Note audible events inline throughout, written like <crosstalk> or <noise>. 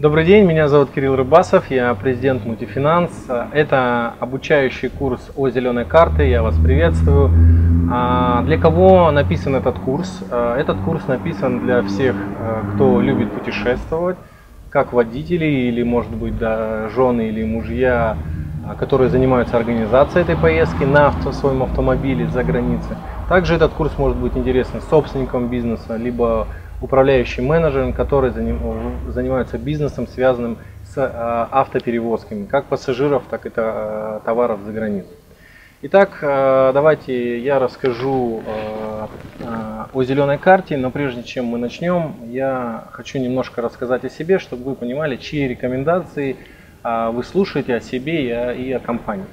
Добрый день, меня зовут Кирилл Рыбасов, я президент Мультифинанс. Это обучающий курс о зеленой карте, я вас приветствую. А для кого написан этот курс? А, этот курс написан для всех, а, кто любит путешествовать, как водители или, может быть, да, жены или мужья, которые занимаются организацией этой поездки на авто, своем автомобиле за границей. Также этот курс может быть интересен собственникам бизнеса, либо управляющим менеджером, которые занимаются бизнесом, связанным с а, автоперевозками, как пассажиров, так и а, товаров за границу. Итак, давайте я расскажу о зеленой карте, но прежде чем мы начнем, я хочу немножко рассказать о себе, чтобы вы понимали, чьи рекомендации вы слушаете о себе и о компании.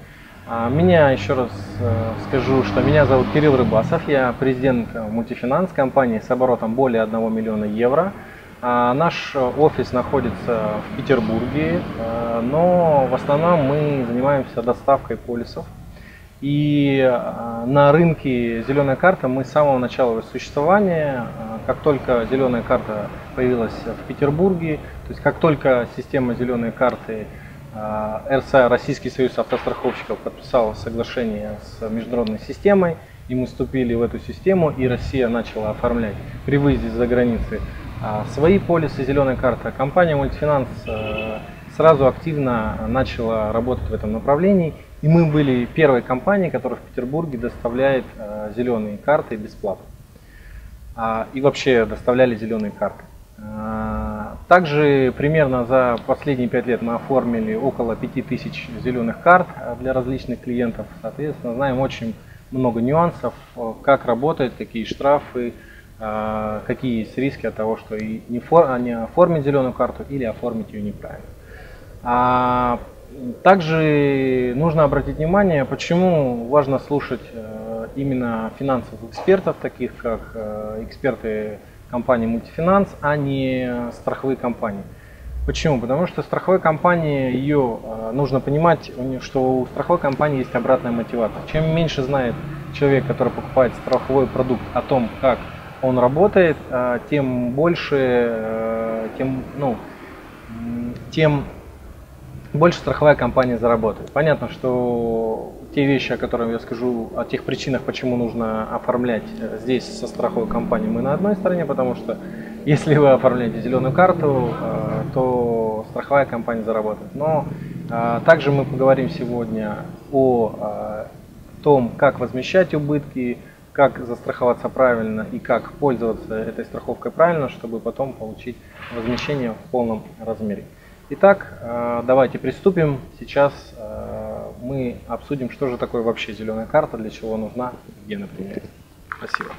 А, меня еще раз э, скажу, что меня зовут Кирилл Рыбасов, я президент мультифинанс компании с оборотом более 1 миллиона евро. А, наш офис находится в Петербурге, э, но в основном мы занимаемся доставкой полисов. И э, на рынке зеленая карта мы с самого начала существования, как только зеленая карта появилась в Петербурге, то есть как только система зеленой карты РСА, Российский союз автостраховщиков, подписал соглашение с международной системой, и мы вступили в эту систему, и Россия начала оформлять при выезде за границы а, свои полисы зеленой карты. Компания Мультифинанс а, сразу активно начала работать в этом направлении, и мы были первой компанией, которая в Петербурге доставляет зеленые карты бесплатно. И вообще доставляли зеленые карты. Также примерно за последние пять лет мы оформили около 5000 зеленых карт для различных клиентов. Соответственно, знаем очень много нюансов, как работает, какие штрафы, а, какие есть риски от того, что не, фор, не оформить зеленую карту или оформить ее неправильно. А также нужно обратить внимание, почему важно слушать э, именно финансовых экспертов, таких как э, эксперты компании Мультифинанс, а не страховые компании. Почему? Потому что страховой компании, ее э, нужно понимать, что у страховой компании есть обратная мотивация. Чем меньше знает человек, который покупает страховой продукт о том, как он работает, э, тем больше, э, тем, ну, тем больше страховая компания заработает. Понятно, что те вещи, о которых я скажу, о тех причинах, почему нужно оформлять э, здесь со страховой компанией, мы на одной стороне, потому что <laughs> если вы оформляете зеленую карту, э, то страховая компания заработает. Но э, также мы поговорим сегодня о том, как возмещать убытки, как застраховаться правильно и как пользоваться этой страховкой правильно, чтобы потом получить возмещение в полном размере. Итак, давайте приступим. Сейчас мы обсудим, что же такое вообще зеленая карта, для чего нужна, где, например. Спасибо.